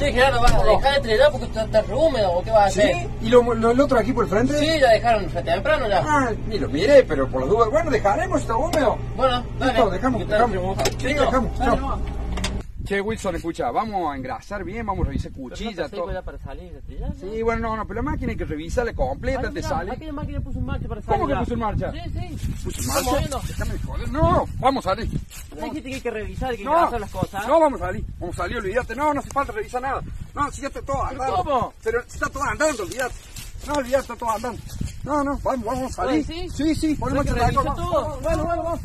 Che, Gerardo, ¿vas a dejar de trillar porque está, está re húmedo o qué vas a hacer? ¿Sí? ¿Y lo, lo- el otro aquí por el frente? Sí, ya dejaron re temprano ya. Ah, ni lo miré, pero por las dudas. Bueno, dejaremos esto húmedo. Bueno, dale. Listo, dejamos, está dejamos. Sí, dejamos, dale. Che, Wilson, escucha, vamos a engrasar bien, vamos a revisar Pero no todo. para salir de trillar, ¿no? Sí, bueno, no, no, pero la máquina hay que revisarla completa, Ay, te sale. Aquella máquina puso en marcha para salir. ¿Cómo que puso en marcha? Sí, sí. Puso en marcha. Déjame joder. No, vamos a salir. ¿No dijiste que hay que revisar, que No, las cosas? no vamos a salir, vamos a salir, olvídate. No, no hace falta revisar nada. No, si ya está todo andando. cómo? Pero si está todo andando, olvídate. No, olvídate, está todo andando. No, no, vamos, vamos a salir. ¿Sí? Sí, sí, ponemos ¿Hay que que revisar todo? Bueno, bueno, vamos.